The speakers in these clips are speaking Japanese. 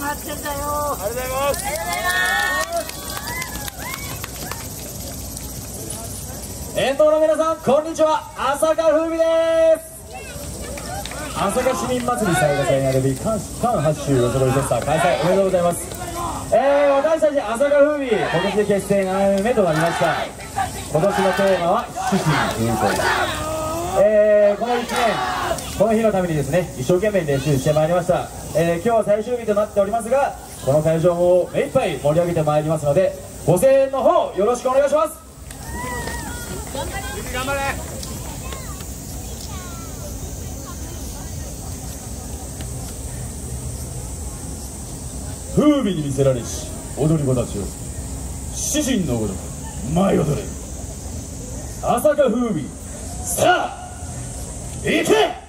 待ってんだよ。ありがとうございます。ありがとうございます沿道の皆さんこんにちは。浅香風美です。浅香市民祭り最後戦やるび関関八州よそろいフェスタ開催おめでとうございます。えー、私たち浅香風美今年で結成7年目となりました。今年のテーマは「獅子に人生」えー、この1年この日のためにですね一生懸命練習してまいりました、えー、今日は最終日となっておりますがこの会場を目いっぱい盛り上げてまいりますのでご声援の方よろしくお願いします。頑張れ。風美に見せられし踊り子たちを獅子のごとく舞い踊れ。朝香風美さあ行け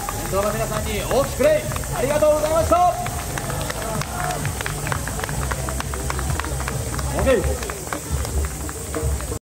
きました沿道の皆さんに大きくレイありがとうございました。OK